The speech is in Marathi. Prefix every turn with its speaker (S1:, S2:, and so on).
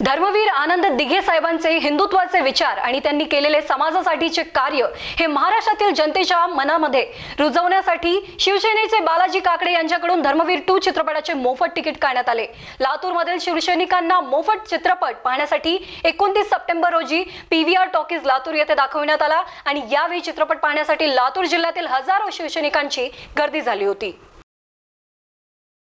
S1: धर्मवीर आनंद दिघे साहेबांचे हिंदुत्वाचे विचार आणि त्यांनी केलेले समाजासाठीचे कार्य हे महाराष्ट्रातील जनतेच्या मनामध्ये रुजवण्यासाठी शिवसेनेचे बालाजी काकडे यांच्याकडून धर्मवीर टू चित्रपटाचे मोफत तिकीट काढण्यात आले. लातूरमधील शिवसैनिकांना मोफत चित्रपट पाहण्यासाठी एकोणतीस सप्टेंबर रोजी पीव्हीआर टॉकीज लातूर येथे दाखवण्यात आला आणि यावेळी चित्रपट पाहण्यासाठी लातूर जिल्ह्यातील हजारो शिवसैनिकांची गर्दी झाली होती.